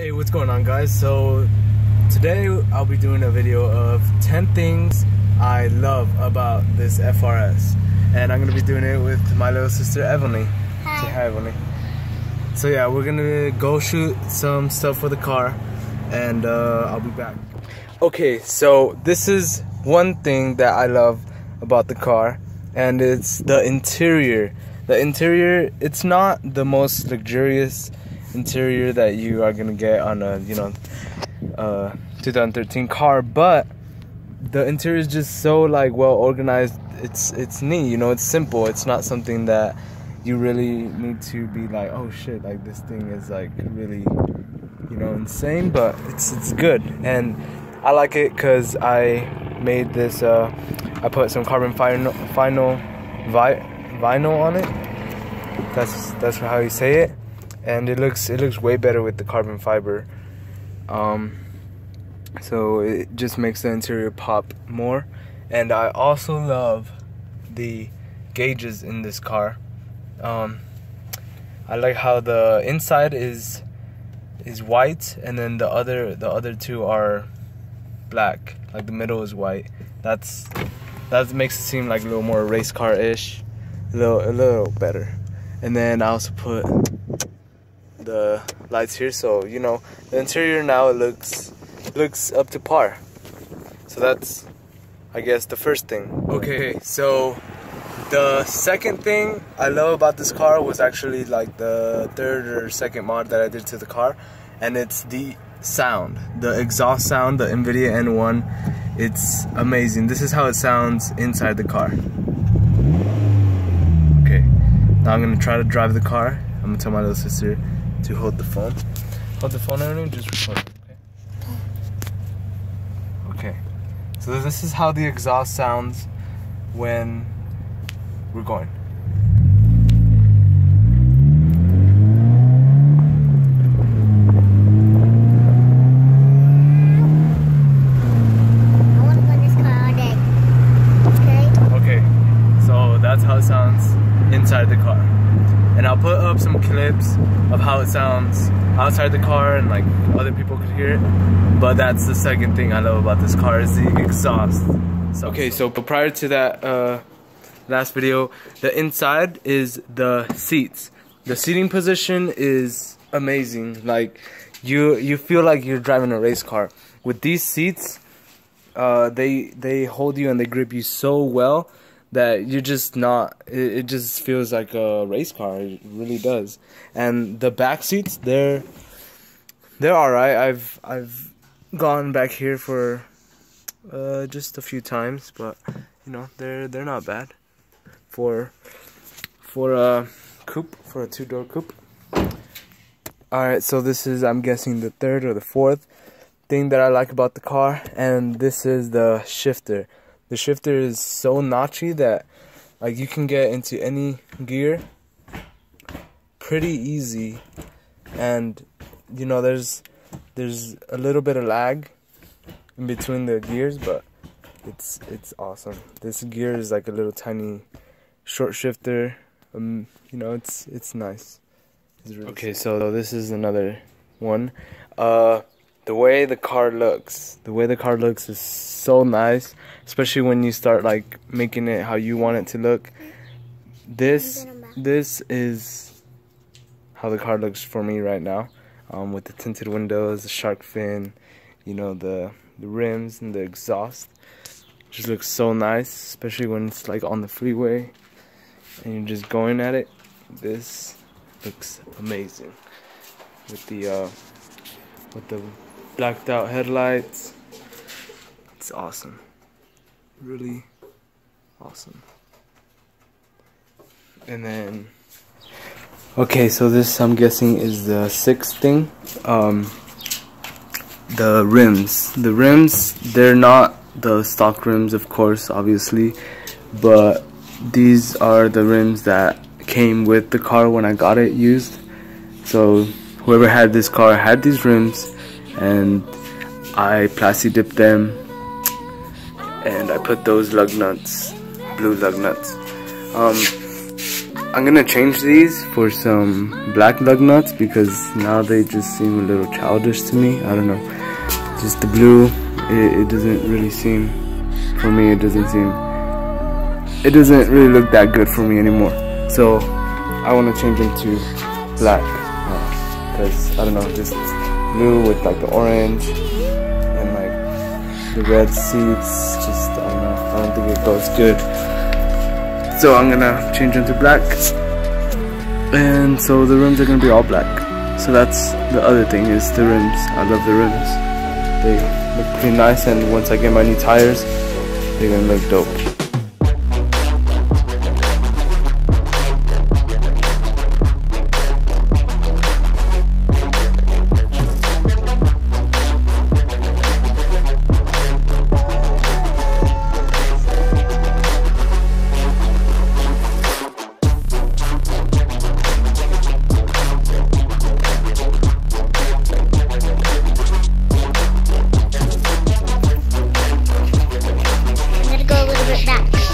Hey, what's going on guys? So today I'll be doing a video of 10 things I love about this FRS. And I'm gonna be doing it with my little sister Evelyn. Hi. Say hi Evelyn. So yeah, we're gonna go shoot some stuff for the car and uh, I'll be back. Okay, so this is one thing that I love about the car and it's the interior. The interior, it's not the most luxurious interior that you are gonna get on a you know uh 2013 car but the interior is just so like well organized. It's it's neat you know it's simple. It's not something that you really need to be like oh shit like this thing is like really you know insane but it's it's good. And i like it because i made this uh i put some carbon vinyl vinyl vi- vinyl on it. That's that's how you say it and it looks it looks way better with the carbon fiber. Um, so it just makes the interior pop more. And I also love the gauges in this car. Um, I like how the inside is is white and then the other the other two are black. Like the middle is white. That's that makes it seem like a little more race car ish a little a little better. And then I also put the lights here so you know the interior now it looks looks up to par. So that's I guess the first thing. Okay so the second thing I love about this car was actually like the third or second mod that I did to the car and it's the sound. The exhaust sound the Invidia N1 it's amazing. This is how it sounds inside the car. Okay now I'm gonna try to drive the car. I'm gonna tell my little sister to hold the phone. Hold the phone and just record. Okay. Okay. So this is how the exhaust sounds when we're going. I want to put this car all day. Okay? Okay. So that's how it sounds inside the car. And I'll put up some clips of how it sounds outside the car and like other people could hear it. But that's the second thing I love about this car is the exhaust. So, okay, so but prior to that uh, last video, the inside is the seats. The seating position is amazing. Like you you feel like you're driving a race car. With these seats, uh, they they hold you and they grip you so well that you're just not it, it just feels like a race car. It really does. And the back seats they're they're all right. I've i've gone back here for uh just a few times but you know they're they're not bad. For for a coupe for a two door coupe. All right so this is i'm guessing the third or the fourth thing that i like about the car and this is the shifter the shifter is so notchy that like you can get into any gear pretty easy. And you know there's there's a little bit of lag in between the gears but it's it's awesome. This gear is like a little tiny short shifter. Um you know it's it's nice. It's really okay so this is another one. Uh the way the car looks. The way the car looks is so nice especially when you start like making it how you want it to look. This this is how the car looks for me right now um, with the tinted windows the shark fin you know the the rims and the exhaust. Just looks so nice especially when it's like on the freeway and you're just going at it. This looks amazing with the uh with the blacked out headlights. It's awesome. Really awesome. And then Okay, so this I'm guessing is the sixth thing. Um the rims. The rims they're not the stock rims of course, obviously, but these are the rims that came with the car when I got it used. So whoever had this car had these rims and I plasti dipped them and I put those lug nuts, blue lug nuts. Um, I'm gonna change these for some black lug nuts because now they just seem a little childish to me. I don't know. Just the blue, it, it doesn't really seem, for me, it doesn't seem, it doesn't really look that good for me anymore. So I want to change them to black because uh, I don't know, just blue with like the orange and like the red seats. Just I don't know, I don't think it goes good. So I'm gonna change them to black, and so the rims are gonna be all black. So that's the other thing is the rims. I love the rims. They look pretty nice, and once I get my new tires, they're gonna look dope. Yeah.